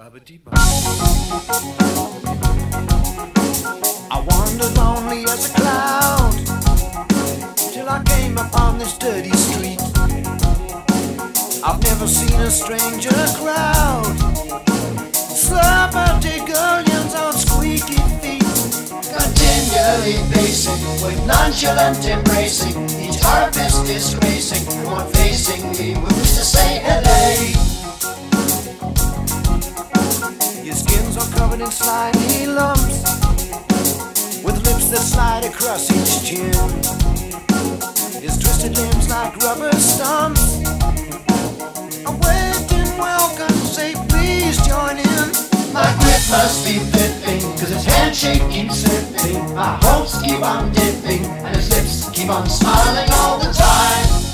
I wandered lonely as a cloud till I came upon this dirty street. I've never seen a stranger crowd. Celebrity girls on squeaky feet. Continually pacing with nonchalant embracing. Each harvest disgracing. One facing me moves to say hello. Your skins are covered in slimy lumps with lips that slide across each chin. His twisted limbs like rubber stumps. Awaiting welcome, say please join in. My grip must be flipping, cause his handshake keeps slipping. My hopes keep on dipping, and his lips keep on smiling all the time.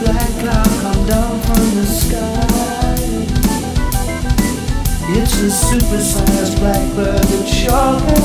Black cloud come down from the sky. It's a supersized blackbird that sure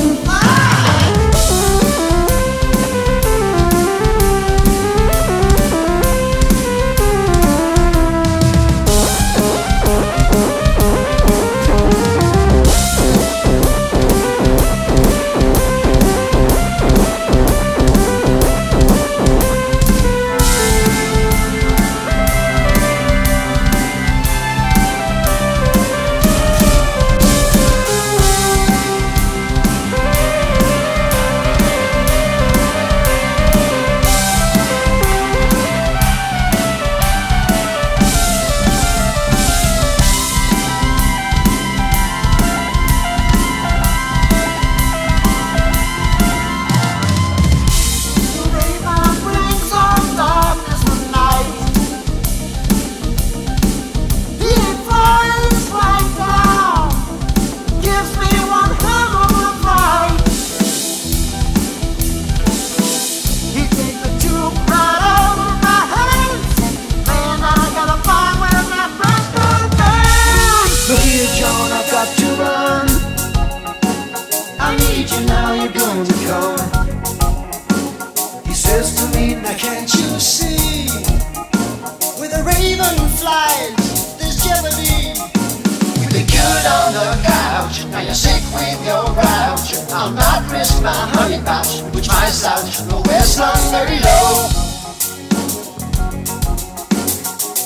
I'm not risk my honey pouch, which my out the west long very low.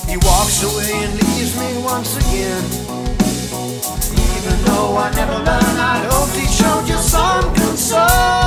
He walks away and leaves me once again. Even though I never learned, I hope he showed you some concern.